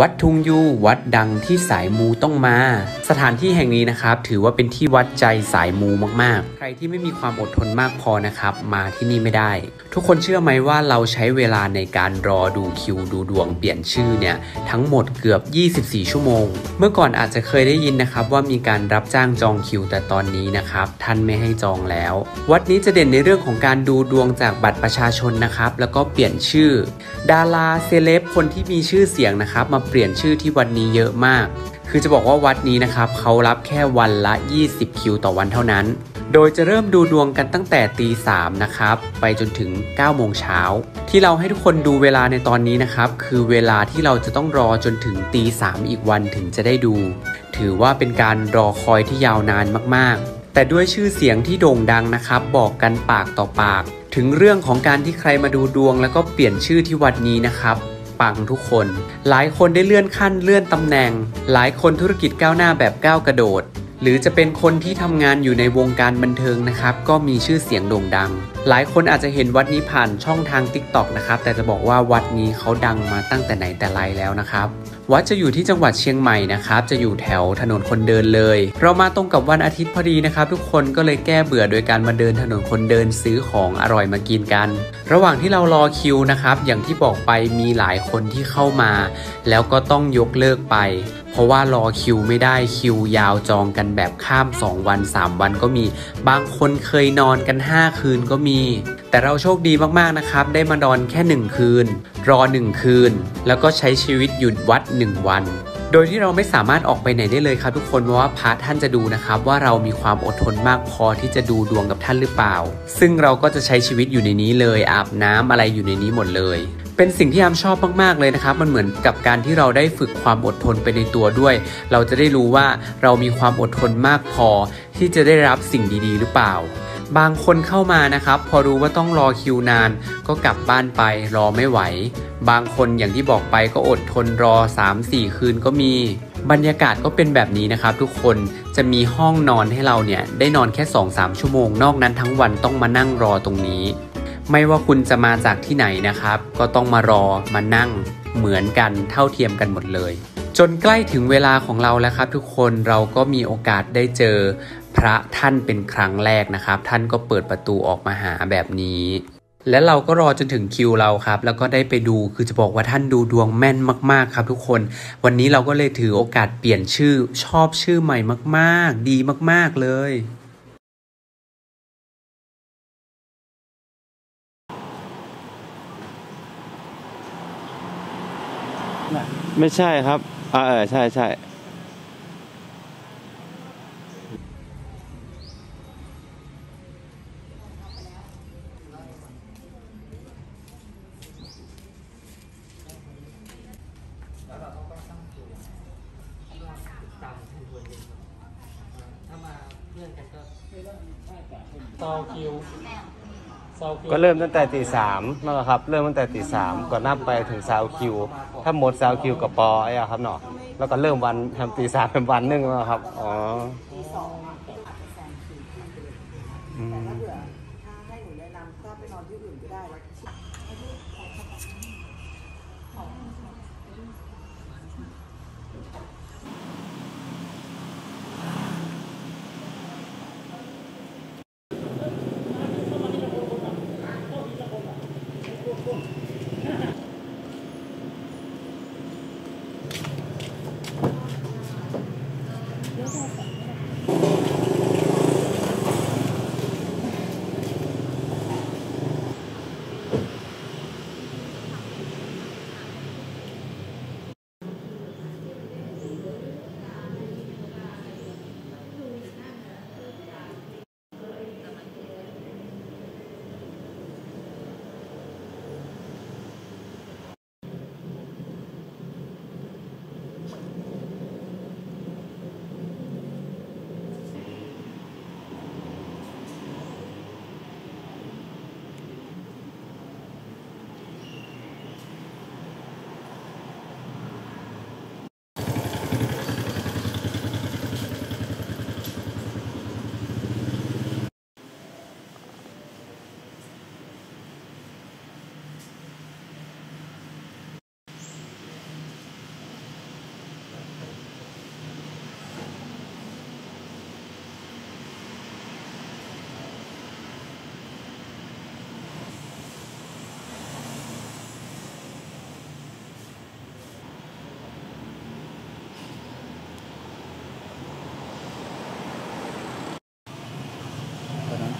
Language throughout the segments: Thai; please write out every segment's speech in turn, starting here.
วัดทุงยูวัดดังที่สายมูต้องมา สถานที่แห่งนี้นะครับ ถือว่าเป็นที่วัดใจสายมูมากๆ ใครที่ไม่มีความอดทนมากพอนะครับ มาที่นี่ไม่ได้ ทุกคนเชื่อไหมว่าเราใช้เวลาในการรอดูคิวดูดวงเปลี่ยนชื่อเนี่ย ทั้งหมดเกือบ 24 ชั่วโมง เมื่อก่อนอาจจะเคยได้ยินนะครับ ว่ามีการรับจ้างจองคิวแต่ตอนนี้นะครับ ท่านไม่ให้จองแล้ว วัดนี้จะเด่นในเรื่องของการดูดวงจากบัตรประชาชนนะครับ แล้วก็เปลี่ยนชื่อ ดาราเซเลบคนที่มีชื่อเสียงนะครับ มาเปลี่ยนชื่อที่วันนี้เยอะมาก คือจะบอกว่าวัดนี้นะครับเขารับแค่วันละ 20 คิวต่อวันเท่านั้น โดยจะเริ่มดูดวงกันตั้งแต่ตีสามนะครับ ไปจนถึง 9 โมงเช้า ที่เราให้ทุกคนดูเวลาในตอนนี้นะครับ คือเวลาที่เราจะต้องรอจนถึงตีสามอีกวันถึงจะได้ดู ถือว่าเป็นการรอคอยที่ยาวนานมากๆ แต่ด้วยชื่อเสียงที่โด่งดังนะครับ บอกกันปากต่อปาก ถึงเรื่องของการที่ใครมาดูดวง แล้วก็เปลี่ยนชื่อที่วัดนี้นะครับ ปังทุกคน หลายคนได้เลื่อนขั้นเลื่อนตำแหน่ง หลายคนธุรกิจก้าวหน้าแบบก้าวกระโดด หรือจะเป็นคนที่ทำงานอยู่ในวงการบันเทิงนะครับ ก็มีชื่อเสียงโด่งดัง หลายคนอาจจะเห็นวัดนี้ผ่านช่องทาง TikTok นะครับ แต่จะบอกว่าวัดนี้เขาดังมาตั้งแต่ไหนแต่ไรแล้วนะครับ วัดจะอยู่ที่จังหวัดเชียงใหม่นะครับ จะอยู่แถวถนนคนเดินเลย เรามาตรงกับวันอาทิตย์พอดีนะครับ ทุกคนก็เลยแก้เบื่อโดยการมาเดินถนนคนเดินซื้อของอร่อยมากินกัน ระหว่างที่เรารอคิวนะครับ อย่างที่บอกไปมีหลายคนที่เข้ามา แล้วก็ต้องยกเลิกไป ราะว่ารอคิวไม่ได้คิวยาวจองกันแบบข้าม 2 วัน 3 วันก็มี บางคนเคยนอนกัน 5 คืนก็มี แต่เราโชคดีมากๆนะครับ ได้มานอนแค่ 1 คืน รอ 1 คืน แล้วก็ใช้ชีวิตหยุดวัด 1 วันโดยที่เราไม่สามารถออกไปไหนได้เลยครับ ทุกคนเพราะว่าพระท่านจะดูนะครับว่าเรามีความอดทนมากพอที่จะดูดวงกับท่านหรือเปล่า ซึ่งเราก็จะใช้ชีวิตอยู่ในนี้เลยอาบน้ำอะไรอยู่ในนี้หมดเลย เป็นสิ่งที่อามชอบมาก ๆ เลยนะครับ มันเหมือนกับการที่เราได้ฝึกความอดทนไปในตัวด้วย เราจะได้รู้ว่าเรามีความอดทนมากพอ ที่จะได้รับสิ่งดี ๆ หรือเปล่า บางคนเข้ามานะครับ พอรู้ว่าต้องรอคิวนาน ก็กลับบ้านไปรอไม่ไหว บางคนอย่างที่บอกไปก็อดทนรอ 3-4 คืนก็มีบรรยากาศก็เป็นแบบนี้นะครับ ทุกคนจะมีห้องนอนให้เราเนี่ยได้นอนแค่ 2-3 ชั่วโมง นอกนั้นทั้งวันต้องมานั่งรอตรงนี้ ไม่ว่าคุณจะมาจากที่ไหนนะครับ ก็ต้องมารอมานั่งเหมือนกันเท่าเทียมกันหมดเลย จนใกล้ถึงเวลาของเราแล้วครับทุกคนเราก็มีโอกาสได้เจอพระท่านเป็นครั้งแรกนะครับ ท่านก็เปิดประตูออกมาหาแบบนี้ และเราก็รอจนถึงคิวเราครับ แล้วก็ได้ไปดูคือจะบอกว่าท่านดูดวงแม่นมาก ๆ ครับทุกคน วันนี้เราก็เลยถือโอกาสเปลี่ยนชื่อชอบชื่อใหม่มาก ๆ ดีมาก ๆเลย ไม่ใช่ครับอ่าเออใช่ใช่ซอคิวซอคิว ก็เริ่มตั้งแต่ตีสามนั่นแหละครับ เริ่มตั้งแต่ตีสามก่อนนับไปถึงซาวคิว ถ้าหมดซาวคิวกับปอไอ้อะครับเนาะ แล้วก็เริ่มวันทำตีสามเป็นวันหนึ่งนะครับ อ๋อ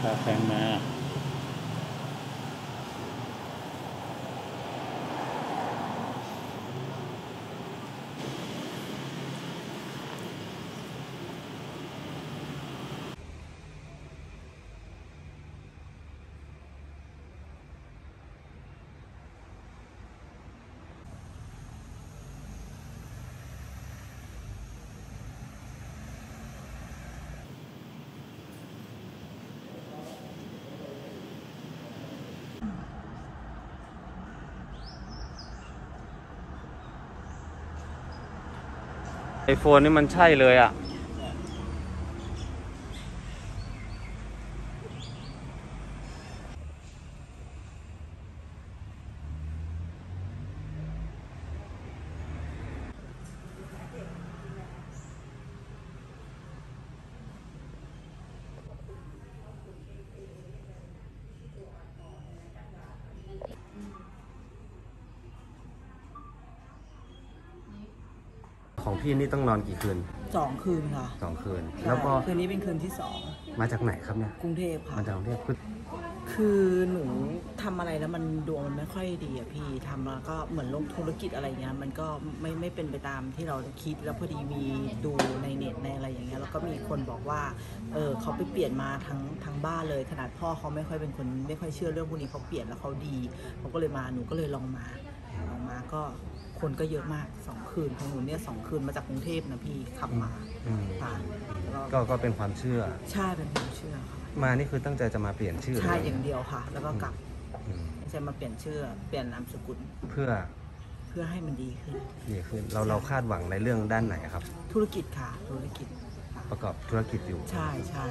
啊，香嘛。 ไอโฟนนี่มันใช่เลยอะ พี่นี่ต้องนอนกี่คืนสองคืนค่ะสองคืน แล้วก็คืนนี้เป็นคืนที่สองมาจากไหนครับเนี่ยกรุงเทพค่ะมาจากกรุงเทพคือคือหนูทำอะไรแล้วมันดวงมันไม่ค่อยดีอะพี่ทำแล้วก็เหมือนลงธุรกิจอะไรเงี้ยมันก็ไม่ไม่เป็นไปตามที่เราคิดแล้วพอดีมีดูในเน็ตในอะไรอย่างเงี้ยแล้วก็มีคนบอกว่าเออเขาไปเปลี่ยนมาทั้งทั้งบ้านเลยขนาดพ่อเขาไม่ค่อยเป็นคนไม่ค่อยเชื่อเรื่องพวกนี้เขาเปลี่ยนแล้วเขาดีเขาก็เลยมาหนูก็เลยลองมา ลองมาก็คนก็เยอะมากสองคืนของหนูเนี่ยสองคืนมาจากกรุงเทพนะพี่ขับมาอืมค่ะแล้วก็ก็ก็เป็นความเชื่อ ใช่เป็นความเชื่อค่ะมานี่คือตั้งใจจะมาเปลี่ยนชื่อใช่เลยอย่างเดียวค่ะ แล้วก็กลับอืมไม่ใช่มาเปลี่ยนชื่อ เปลี่ยนนามสกุลเพื่อเพื่อให้มันดีขึ้น ดีขึ้นเราเราคาดหวังในเรื่องด้านไหนครับ ธุรกิจค่ะธุรกิจค่ะประกอบธุรกิจอยู่ใช่ใช่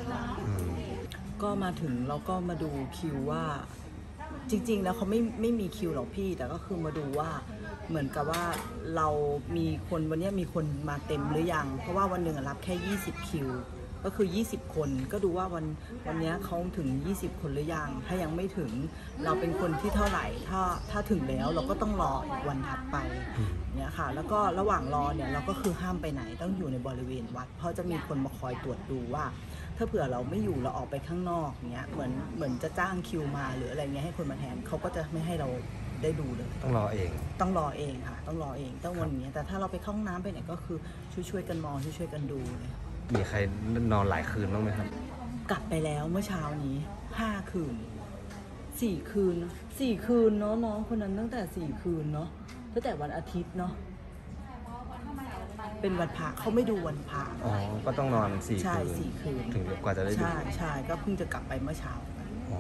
อืมก็มาถึงเราก็มาดูคิวว่า จริง ๆ แล้วเขาไม่ไม่มีคิวหรอกพี่ แต่ก็คือมาดูว่าเหมือนกับว่าเรามีคนวันนี้มีคนมาเต็มหรือยัง เพราะว่าวันหนึ่งอะรับแค่ 20 คิว ก็คือ 20 คนก็ดูว่าวันวันเนี้ยเขาถึง 20 คนหรือยัง ถ้ายังไม่ถึงเราเป็นคนที่เท่าไหร่ ถ้าถ้าถึงแล้วเราก็ต้องรออีกวันถัดไปเนี่ยค่ะ แล้วก็ระหว่างรอเนี่ยเราก็คือห้ามไปไหนต้องอยู่ในบริเวณวัด เพราะจะมีคนมาคอยตรวจดูว่า ถ้าเผื่อเราไม่อยู่เราออกไปข้างนอกเนี้ยเหมือนเหมือนจะจ้างคิวมาหรืออะไรเงี้ยให้คนมาแทนเขาก็จะไม่ให้เราได้ดูเลยต้องรอเอง ต้องรอเองค่ะ ต้องรอเองต้องวันนี้ยแต่ถ้าเราไปเข้าห้องน้ำไปไหนก็คือช่วยช่วยๆกันมองช่วยช่วยๆกันดูเลย มีใครนอนหลายคืนบ้างไหมครับ กลับไปแล้วเมื่อเช้านี้ห้าคืนสี่คืนสี่คืนเนาะน้องคนนั้นตั้งแต่สี่คืนเนาะตั้งแต่วันอาทิตย์เนาะเป็นวันพระเขาไม่ดูวันพระอ๋อ ก็ต้องนอนสี่ใช่คืนสี่คืน ถึงกว่าจะได้ดูใช่ใช่ก็เพิ่งจะกลับไปเมื่อเช้าอ๋อ